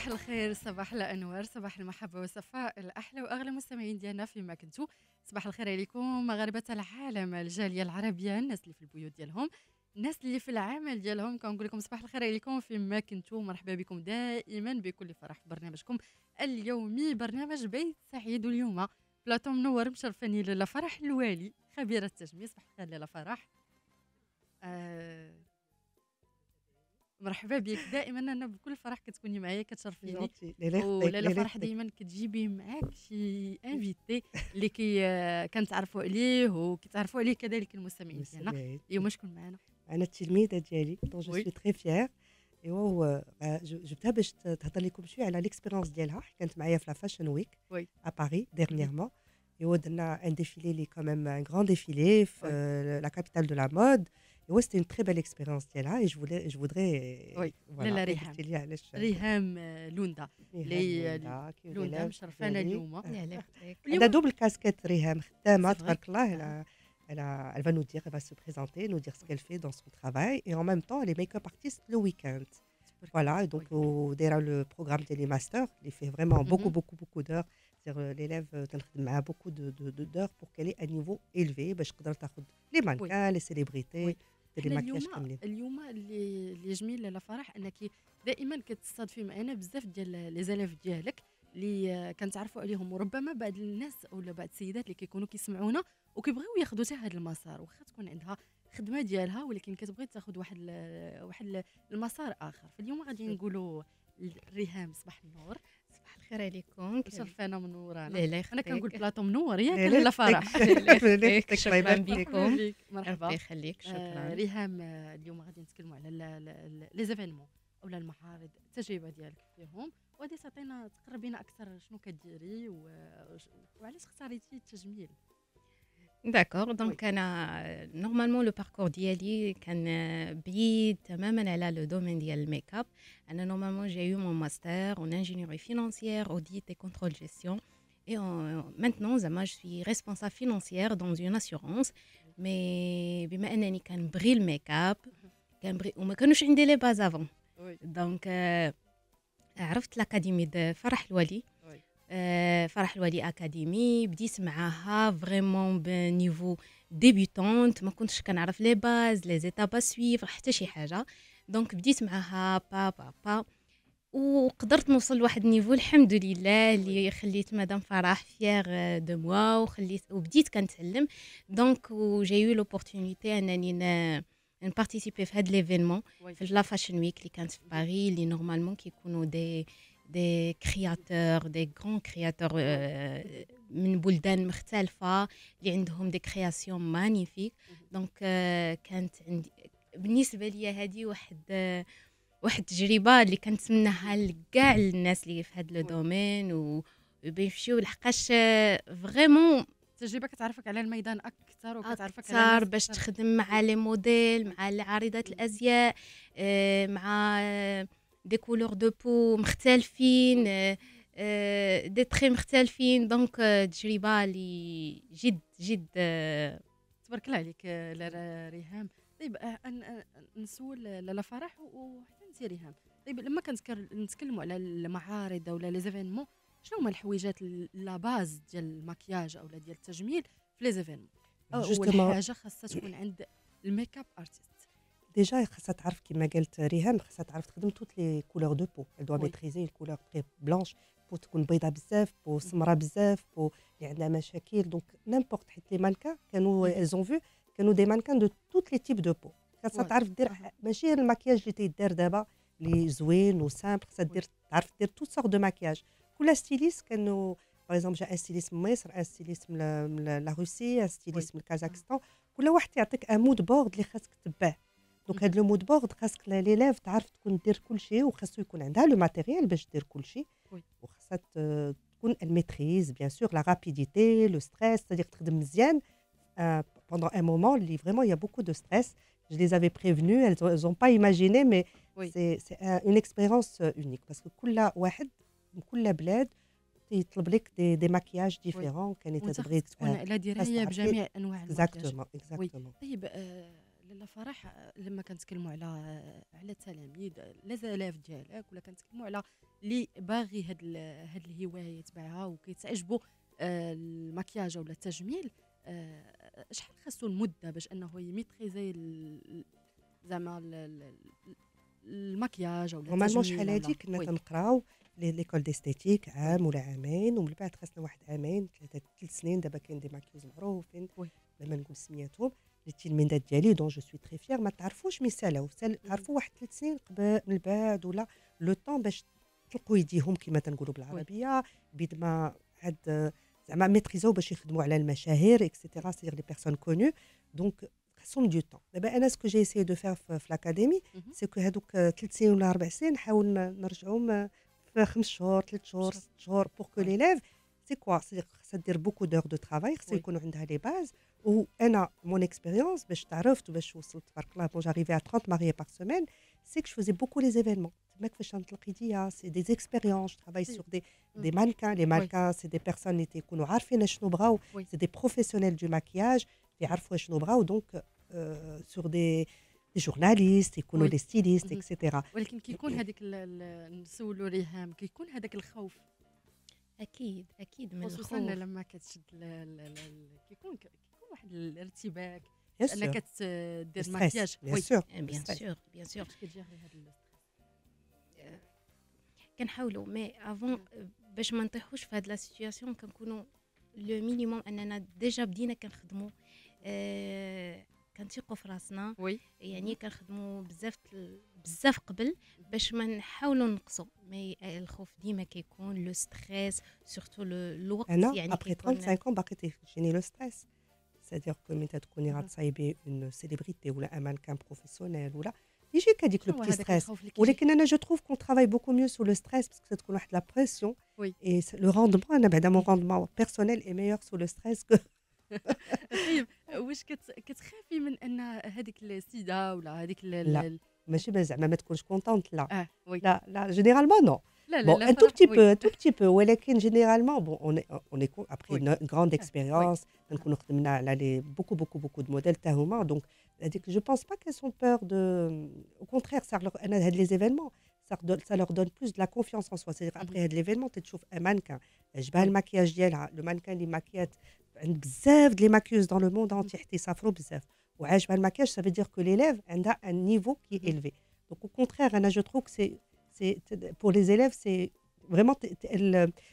صباح الخير صباح الأنوار صباح المحبة والصفاء. الأحلى وأغلى مستمعين ديالنا فيما كنتو صباح الخير عليكم مغاربة العالم الجالية العربية الناس اللي في البيوت ديالهم الناس اللي في العمل ديالهم. كنقول لكم صباح الخير عليكم فيما كنتو مرحبا بكم دائما بكل فرح برنامجكم اليومي. برنامج بيت سعيد واليوم بلاطو منور مشرفاني لاله فرح الوالي خبيرة التجميل صباح الخير لاله فرح. آه مرحبا بك دائما أنا بكل فرح كتكوني معايا كتشرفيني. ولاله فرح دائما كتجيبي معاك شي invitée اللي كي كنتعرفوا عليه وكيتعرفوا عليه كذلك المستمعين ديالنا. اليوم شكون معنا أنا التلميذة ديالي donc je suis très fière أيوا جبتها باش تهضر لكم شوية على l'expérience ديالها. كانت معايا في la Fashion Week à Paris dernièrement أيوا درنا un défilé اللي quand même un grand défilé في لا كابيتال دو لا مود Ouais, c'était une très belle expérience là et je voulais je voudrais oui voilà ريهام لوندا اللي لوندا مشرفانا اليوم عندها دوبل كاسكيت ريهام خدامه تبارك الله elle, a, elle va nous dire, elle va se présenter, nous dire ce qu'elle fait dans son travail. Et en même temps, elle est make-up artiste le week-end. Voilà, et donc au, derrière le programme Télémaster, il fait vraiment beaucoup, beaucoup, beaucoup d'heures. C'est-à-dire l'élève a beaucoup d'heures de, de, de, pour qu'elle ait un niveau élevé. Je les mannequins, les célébrités. Oui. اليوم اليوم اللي اللي جميل لاله فرح أنك دائما كتصادفي معنا بزاف ديال لي زاليف ديالك اللي كنتعرفوا عليهم وربما بعض الناس ولا بعض السيدات اللي كيكونوا كيسمعونا وكيبغيو ياخذوا حتى هذا المسار واخا تكون عندها خدمة ديالها ولكن كتبغي تاخذ واحد واحد المسار آخر. فاليوم غادي نقولوا ريهام صباح النور. الخير عليكم شرفانا منورانا لا أنا كنقول بلاطو منور ياك لا فرح. شكرا بكم. مرحبا يخليك. شكرا. ريهام اليوم غادي نتكلموا على لي زيفينمون اولا المعارض التجربة ديالك فيهم. وغادي تعطينا تقربينا أكثر شنو كديري وعلاش اختاريتي التجميل؟ D'accord, donc normalement le parcours d'Yali est bien تماما le domaine du make-up. Normalement j'ai eu mon master en ingénierie financière, audit et contrôle gestion. Et maintenant je suis responsable financière dans une assurance. Mais بما انني كنبغي الميك-up كنبغي وما كانوش عندي لي باز افون دونك عرفت l'académie de فرح الولي آه، Al فرح الوالي أكاديمي بديت معاها فريمون بنيفو débutante ما كنتش كنعرف les bases les étapes à suivre حتى شي حاجة. donc بديت معاها با با با. وقدرت نوصل لواحد ال niveau الحمد لله اللي خليت مدام فرح fière de moi وخليت وبديت كنتعلم. donc و j'ai l'opportunité أنني ن participer في هاد l'événement في la Fashion Week اللي كانت في باريس اللي normalement كيكونوا des des créateurs des grands créateurs من بلدان مختلفة اللي عندهم des créations magnifiques donc كانت عندي بالنسبة لي هذه واحد واحد التجربة اللي كنتمناها لكاع الناس اللي في هذا le domaine وبيمشيو لحقاش vraiment تجربة كتعرفك على الميدان أكثر وكتعرفك أكثر باش تخدم مع les modèles مع عارضات الأزياء مع des couleurs de peau مختلفين دي تري مختلفين. donc تجربه اللي جد جد تبارك الله عليك ريهام. طيب نسول لاله فرح وحتى انت ريهام. طيب لما كنتكلموا على المعارض ولا les événements شنو هما الحويجات la base ديال المكياج أو ديال التجميل في les événements اول حاجة خاصها تكون عند ال make-up artist déjà خاصها تعرف كما قالت ريهام خاصها تعرف تخدم toutes les couleurs de peau doit maîtriser ال couleur très blanche بو تكون بيضه بزاف بو سمراء بزاف بو اللي عندها مشاكل دونك نيمبورت حيت لي مانكا كانوا ايزون فو كانوا دي مانكان دو توت لي تيب دو بو خاصها تعرف دير ماشي الماكياج اللي تيدار دابا اللي زوين وسامبل خاصها دير تعرف دير توت سور دو ماكياج كل ستيليست كانوا باغ اكزومبل جا ان ستيليست من مصر ان ستيليست من لا روسي ان ستيليست من كازاخستان كل واحد يعطيك ان مود بورد اللي خاصك تباه دونك هاد لو مود بورد خاصك ليليف تعرف تكون دير كل شيء وخاصو يكون عندها لو ماتيريال باش دير كل شيء وخاصها تكون الميتريز بيان سور لا رابيديتي لو ستريس c'est-à-dire تخدم مزيان pendant un moment اللي vraiment il y a beaucoup de stress je les avais prévenus elles elles ont pas imaginé mais oui. c'est c'est une expérience unique parce que كل واحد من كل بلاد يطلب لك دي دي ماكياج ديفيرون كانت تبغي تكون على درايه بجميع انواع اكزاكتومون اكزاكتومون طيب آه لاله فرح لما كنتكلموا على على التلاميذ les élèves ديالك ولا كنتكلموا على اللي باغي هاد هاد الهوايه يتبعها وكيتعجبوا آه، المكياج ولا التجميل آه، شحال خاصو المدة باش أنه ي maîtriser زعما المكياج ولا normalement شحال هادي كنا تنقراو l'école d'esthétique عام ولا عامين ومن بعد خاصنا واحد عامين ثلاثة ثلاث سنين دابا كاين des maquilleuses معروفين ما نقول سميتهم التلميذات ديالي donc je suis très fière ما تعرفوش mais سالاو تعرفوا واحد ثلاث سنين قبل من بعد ولا le temps باش تلقوا يديهم كما تنقولوا بالعربية بيد ما عاد زعما maîtriser او باش يخدموا على المشاهير et cetera sur les personnes connues donc خاصهم دو طون دابا أنا ce que j'ai essayé de faire في الاكاديمي c'est que هذوك ثلاث سنين ولا أربع سنين نحاول نرجعهم في خمس شهور ثلاث شهور ست شهور pour que l'élève سي كوا سي خاصها دير بوكو دور دو ترافاي خاص يكونوا عندها لي باز وانا مون اكسبيريونس باش تعرفت وباش وصلت تبارك الله بون جاريفي ا 30 ماريي بار سيمين سي كو جو بوكو لي زيفينمون تما كيفاش نطلق يديا سي دي اكسبيريونس ترافاي سور دي دي مانكان لي مانكان سي دي بيرسون اللي تيكونوا عارفين شنو بغاو سي دي بروفيسيونيل دو ماكياج يعرفوا شنو بغاو دونك سور دي دي جورناليست يكونوا دي ستيليست اكسيتيرا ولكن كيكون هذيك نسولوا ريهام كيكون هذاك الخوف أكيد أكيد من خصوصا لما كتشد كيكون كيكون واحد الارتباك أنك كدير مكياج bien sûr bien sûr bien sûr كنحاولوا mais avant باش ما نطيحوش في هاد la situation كنكونوا le minimum أننا ديجا بدينا كنخدموا. كنثيقوا في راسنا. oui. يعني كنخدموا بزاف بزاف قبل باش ما نحاولوا نقصوا mais الخوف ديما كيكون le stress surtout الوقت أنا يعني après 35 باقي تيجيني le stress. C'est-à-dire que ملي تكوني غتصايبي une célébrité ولا un mannequin professionnel ولا يجيك هذيك le petit stress ولكن أنا je trouve qu'on travaille beaucoup mieux sous le stress parce que تكون واحد la pression et le rendement أنا بعدا mon rendement personnel est meilleur sous le stress que طيب واش كتخافي من ان هذيك السيده ولا هذيك لا ماشي زعما ما تكونش كونتونت لا آه وي. لا لا جينيرالمون نو لا لا bon, un tout petit peu, un tout petit peu. ولكن généralement, bon, on est, on est après oui. une grande expérience, نكونوا خدمنا على لي beaucoup beaucoup beaucoup de modèles تا هما donc هذيك je pense pas qu'elles ont peur de au contraire ça leur انا هاد les événements ça leur donne, ça leur donne plus de la confiance en soi c'est-à-dire après هاد l'événement تشوف un mannequin جبال الماكياج ديالها le mannequin اللي ماكيات عند بزاف ديال لي ماكيوز dans le monde entier حتى يسافروا بزاف وعاجبها الماكياج ça veut dire que l'élève عندها un niveau qui est élevé donc au contraire انا je trouve que c'est c'est pour les élèves c'est فريمون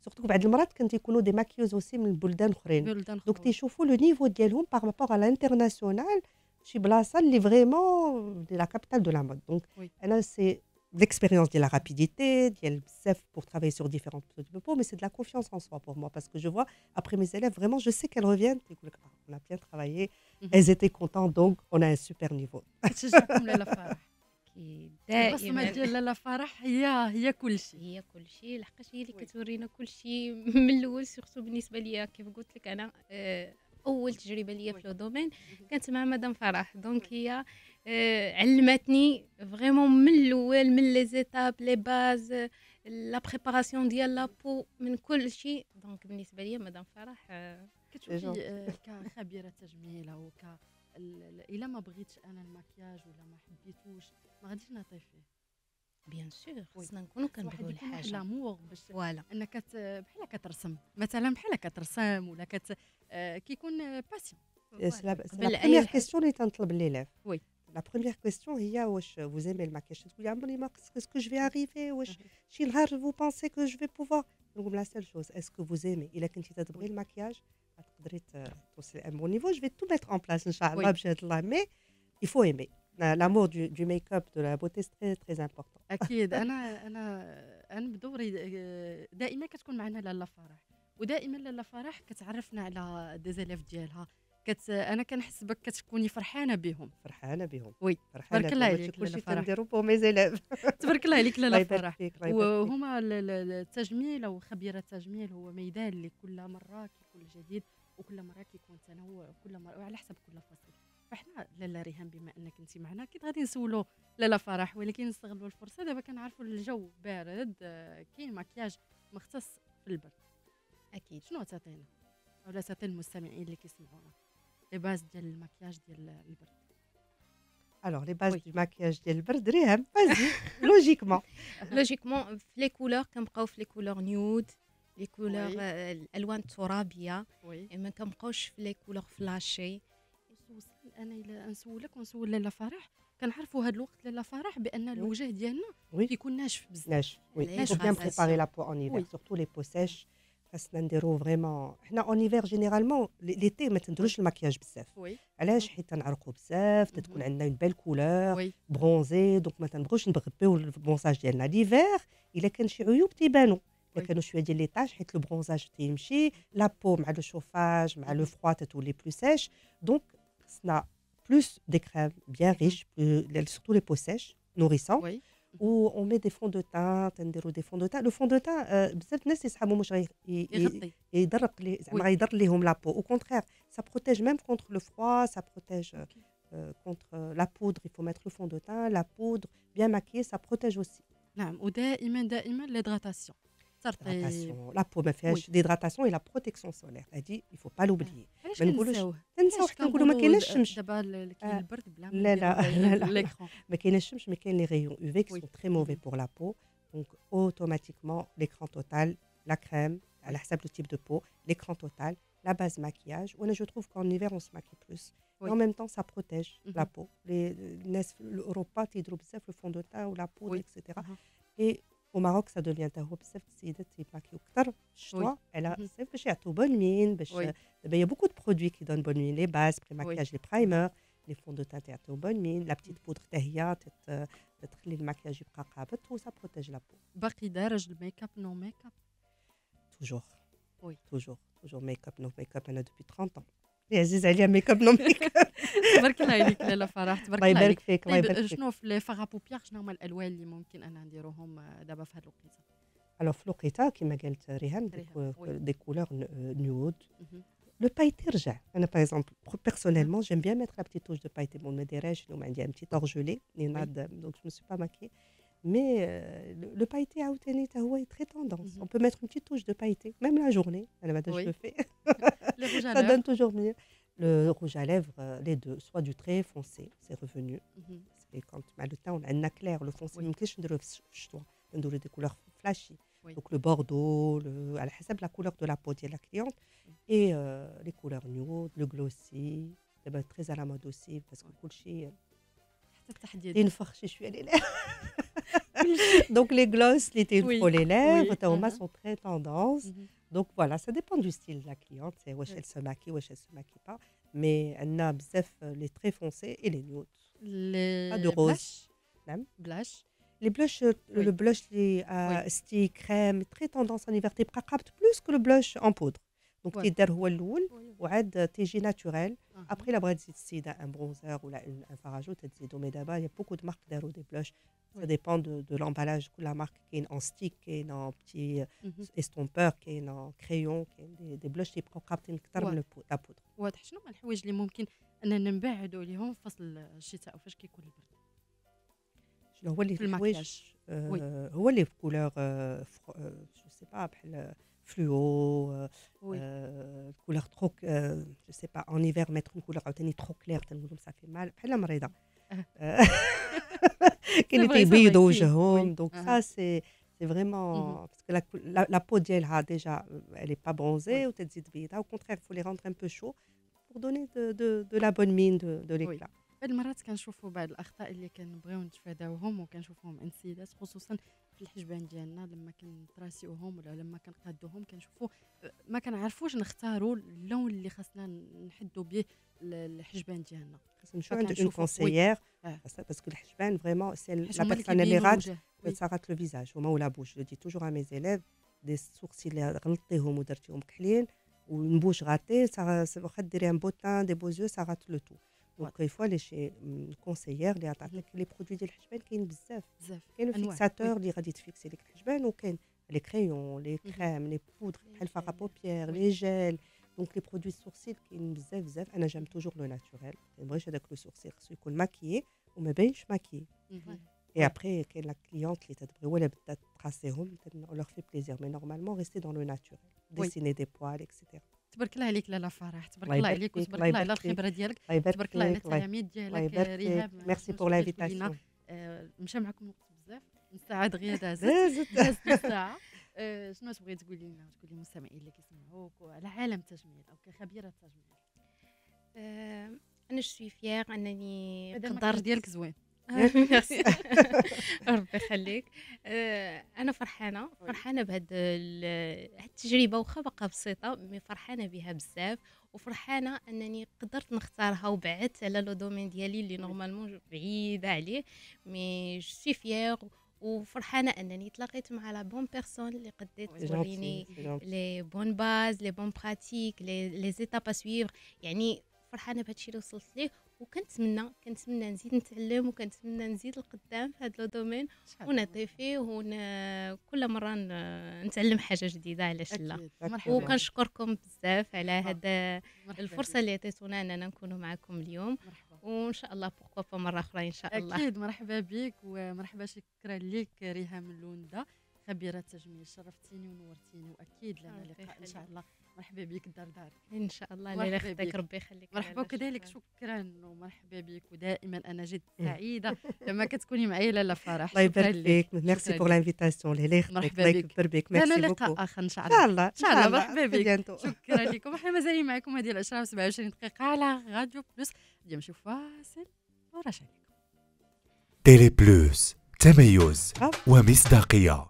سورتو بعض المرات كانت يكونوا دي ماكيوز اوسي من بلدان اخرين دونك تيشوفوا لو نيفو ديالهم باغ رابور على الانترناسيونال شي بلاصه اللي فريمون دي لا كابيتال دو لا مود دونك انا سي l'expérience de la rapidité, pour travailler sur différentes types de peau, mais c'est de la confiance en soi pour moi parce que je vois après mes élèves, vraiment, je sais qu'elles reviennent. On a bien travaillé, elles étaient contentes, donc on a un super niveau. اكيد دائما البصمه ديال لاله فرح هي هي كل شيء هي كل شيء لحقاش هي اللي كتورينا كل شيء من الاول سورتو بالنسبه ليا كيف قلت لك انا آه، اول تجربه ليا في الدومين كانت مع مدام فرح دونك هي آه، علمتني vraiment من الأول من les étapes les bases la préparation ديال la peau من كل شيء. donc بالنسبة ليا مدام فرح آه، كتشوفي. كخبيرة تجميل أو ك إلا ما بغيتش أنا المكياج ولا ما حبيتوش ما غاديش نعطي فيه bien sûr خصنا نكونوا كنبغيو الحاجة. l'amour باش voilà إنك بحال كترسم مثلا بحال كترسم ولا كت آه كيكون باسيون لا بروميير كيستيون اللي تنطلب ليليف وي لا بروميير كيستيون هي واش vous aimez الماكياج تقولي عمري ما اسكو جو في اريفي واش شي نهار فو بونسي كو جو في بوفوار نقول لا سيل شوز اسكو vous aimez الا كنتي تبغي الماكياج تقدري توصلي ان بون نيفو جو في تو ميتر ان بلاس ان شاء الله بشهاده الله مي يفو ايمي لامور دو دو ميك اب دو لا بوتي تري تري امبورطون اكيد انا انا انا بدوري دائما كتكون معنا لاله فرح ودائما لاله فرح كتعرفنا على ديزيليف ديالها كت أنا كنحس بك كتكوني فرحانة بهم. فرحانة بهم. oui فرحانة تبارك الله عليك كلشي كنديرو pour mes élèves تبارك الله عليك لاله فرح. وهما التجميل أو خبيرة التجميل هو ميدان اللي كل مرة كيكون جديد وكل مرة كيكون تنوع وكل مرة وعلى حسب كل فصل فاحنا لاله ريهام بما أنك أنت معنا أكيد غادي نسولوا لاله فرح ولكن نستغلوا الفرصة. دابا كنعرفوا الجو بارد كاين مكياج مختص في البرد. أكيد. شنو تعطينا ولا تعطي المستمعين اللي كيسمعونا. les bases ديال المكياج ديال البرد Alors, les bases Oui. du maquillage ديال البرد ريهام vas-y logiquement. logiquement في les couleurs كنبقاو في les couleurs nudes les couleurs oui. الالوان الترابيه oui ما كنبقاوش في les couleurs flashy وصل أنا إلى نسولك ونسول لاله فرح. كنعرفوا هذا الوقت لاله فرح بأن الوجه ديالنا وي. كيكون ناشف بزاف. ناشف. Oui. il علاش faut bien غاساسيون؟ préparer la peau en hiver Oui. surtout les peaux sèches خاصنا نديرو فريمون حنا اون هيفر جينيرالمون ليتي ما تنديروش المكياج بزاف وي علاش حيت تنعرقوا بزاف مهم. تتكون عندنا اون بيل كولور وي برونزي دونك ما تنبغوش نبغبيو البرونزاج ديالنا ليفير الا كان شي عيوب تيبانوا الا وي. كانوا شويه ديال لي تاش حيت لو برونزاج تيمشي لا بو مع لو شوفاج مع لو مهم. فروا تتولي بلو سيش دونك خصنا بلوس دي كريم بيان ريش surtout les peaux sèches nourrissantes وي où on met des fonds de teint تنديروا des fonds de teint le fond de teint euh, بزاف الناس يسحبوا مش غي- ي- ي- يغطي يدرق لي زعما Oui. غيدر ليهم لا بو au contraire ça protège même contre le froid ça protège euh, euh, contre euh, la poudre il faut mettre le fond de teint la poudre bien maquillé ça protège aussi نعم ودائما دائما ليدغاتاسيون ترطيب l'hydratation la peau ما فيهاش l'hydratation et la protection solaire هذه il faut pas l'oublier علاش ما نقولوش- كنساوه تنساو علاش حتى نقولوا ما كنقولوا كايناش د- الشمس دابا ال- كاين آه. البرد بلا لا لا لا لا. ليكرون ما كايناش الشمس ما كاين لي رayons UV qui Oui. sont très mauvais Mhm. pour la peau donc automatiquement l'écran total la crème على حسب le type de peau l'écran total la base maquillage وانا je trouve qu'en hiver on se maquille plus Oui. et en même temps ça protège Mhm. la peau les الناس في اوروبا تيديروا بزاف le fond de teint ou la poudre Oui. etc أها. et au Maroc ça devient تاهو بزاف السيدات تيماكيو اكثر الشتوى على Mhm. الصيف باش يعطوا بون مين باش Oui. دابا il y a beaucoup de produits qui donnent bonne mine les bases pré maquillage les primers les fonds de teint تيعطيو bonne mine la petite poudre حتى هي تت- تخلي المكياج يبقى قابض و ça protège la peau باقي دارج الميك اب نو ميك اب toujours Oui. toujours toujours make up no make up انا depuis 30 ans يا عزيز عليا ميك اب نو ميك اب تبارك الله عليك لاله فرح تبارك الله الله عليك يبارك فيك الله طيب يبارك فيك شنو في لي فاغ بوبيير شنو هما الالوان اللي ممكن انا نديروهم آه، دابا في هذه الوقيته alors في الوقيته كما قالت ريهام دي, ريهام، كو- oui. دي couleurs nude مهم. لو بايتي رجع انا باغ اكزومبل بيرسونيلمون جيم بيان ميتر لا بتيت توش دو بايتي بون ما دايرهاش اليوم عندي ان بتيت اورجولي نيناد دونك جو مو سو با ماكي Mais le, pailleté à Tahoua est très tendance. On peut mettre une petite touche de pailleté, même la journée. À la matin, oui. je le Ça donne toujours mieux. Le rouge à lèvres, les deux, soit du très foncé, c'est revenu. Mm. C'est quand le teint, on a un clair, le foncé, oui. on a des couleurs flashy. Donc le bordeaux, le, à la couleur de la peau de la cliente. Et les couleurs nude, le glossy, très à la mode aussi, parce que le coucher. une forche, je suis allée là. Donc les glosses, les théories pour les lèvres, oui. uh sont très tendances. Mm-hmm. Donc voilà, ça dépend du style de la cliente. C'est wesh elle se maquille, wesh elle se maquille pas. Mais elle a bzef les très foncés et les nudes. Pas de rose. Blush. blush. Les blushs, euh, le blush, les euh, style crème, très tendance en hiver. T'es plus que le blush en poudre. Donc Ouais. تيدار هو الاول وعاد تيجي ناتوريل أها. ابري لا بغات تزيد السيده ان برونزر ولا ان فراجو تزيدو مي دابا يا بوكو دو مارك داروا دي بلوش Oui. Ça dépend de, de l'emballage. كل مارك كاين en stick كاين en petit مهم. estompeur كاين en crayon كاين دي, دي بلوش تيبقاو قابطين اكثر من Ouais. البو- لا بودر واضح شنو هما الحوايج اللي ممكن اننا نبعدوا عليهم في فصل الشتاء وفاش كيكون البرد شنو هو اللي في الحوايج المكياج. آه، Oui. هو اللي كولور جو سي با بحال فلوو وي كولور ترو جو سي با ان هيفر ميتر كولور عاوتاني ترو كلير تنقولهم صافي مال بحال مريضه أه. آه، كاين اللي vrai, c'est تيبيضوا vrai, كاين. وجههم Oui. دونك أها. سا سي سي فريمون باسكو لا بو ديالها ديجا elle est pas bronzée Oui. وتزيد بيضها au contraire il faut les rendre un peu chaud pour donner de, de, de la bonne mine de, de l'éclat بعض المرات كنشوفوا بعض الأخطاء اللي كنبغيو نتفاداوهم وكنشوفوهم عند السيدات خصوصا في الحجبان ديالنا لما كنتراسيوهم ولا لما كنقادوهم كنشوفوا ما كنعرفوش نختاروا اللون اللي خاصنا نحدوا به ال- الحجبان ديالنا. خاص نمشيو عند اون كونسيير. باسكو الحجبان فريمون سي لا بيرسون اللي غاد. تساغات لو فيزاج هما ولا بوش جو دي توجور ا مي زيليف دي سورسي اللي غلطيهم ودرتيهم كحلين ونبوش غاتي واخا ديري ان بوتان دي بوزيو ساغات لو تو دونك يفوا لي شي كونسيير اللي عطاتك لي برودوي ديال الحجبان كاين بزاف بزاف كاين أنواع. فيكساتور وي. اللي غادي تفيكسي لك الحجبان وكاين لي كريون لي مهم. كريم لي بودر لي بحال فاغا جيل. بوبيير وي. لي جيل دونك لي برودوي سورسيل كاين بزاف بزاف انا جام توجور لو ناتوريل ما نبغيش هذاك لو سورسيل خصو يكون ماكيي وما باينش ماكيي مهم. Et après, quand la cliente qui est ou elle peut tracer on leur fait plaisir. Mais normalement, rester dans le naturel. Oui. Dessiner des poils, etc. تبارك الله عليك لالا فرح تبارك الله عليك وتبارك الله على. الخبرة ديالك تبارك الله على التلاميذ الله ديالك يبارك ريهام فيك ميرسي بور لانفيتاسيون آه، مشى معكم الوقت بزاف الساعة دغيا دازت دازت دازت الساعة شنو تبغي تقولي لنا؟ تقولي للمستمعين اللي كيسمعوك وعلى عالم التجميل أو كخبيرة التجميل. آه، أنا شوي fière أنني قدرت ديالك زوين. ربي يخليك. آه، أنا فرحانة فرحانة بهاد ال- هاد التجربة واخا باقا بسيطة mais فرحانة بها بزاف وفرحانة أنني قدرت نختارها وبعدت على le domaine ديالي اللي normalement بعيدة عليه mais je suis fière وفرحانة أنني تلاقيت مع la bonne personne اللي قديت سي توريني. les bonnes bases les bonnes pratiques les étapes à suivre يعني فرحانة بهادشي اللي وصلت ليه وكنتمنى كنتمنى نزيد نتعلم وكنتمنى نزيد القدام في هذا le domaine ونعطي فيه ون... كل مرة ن... نتعلم حاجة جديدة علاش لا. وكنشكركم بزاف على هذا الفرصة. اللي عطيتونا أننا نكونوا معكم اليوم. مرحبا. وإن شاء الله beaucoup مرة أخرى إن شاء الله. أكيد مرحبا بك ومرحبا شكرا لك ريهام اللوندا خبيره التجميل شرفتيني ونورتيني وأكيد لنا لقاء إن شاء. الله. مرحبا بك دار دار إن شاء الله يخليك بك. ربي يخليك. مرحبا وكذلك شكراً. شكرا ومرحبا بك ودائما أنا جد سعيدة لما كتكوني معي لالا فرح. الله شكرا يبارك لك. فيك ميرسي شكراً بور لك. لانفيتاسيون الله يخليك مرحبا الله بك. يكبر بك لنا ميرسي لقاء بوكو. آخر إن شاء إن شاء الله. الله. إن شاء الله. مرحبا بك. شكرا لكم. إحنا مازالين معكم هذه العشرة 27 دقيقة على راديو بلوس اليوم نشوف فاصل وراجع لكم تيلي بلوس تميز. ومصداقية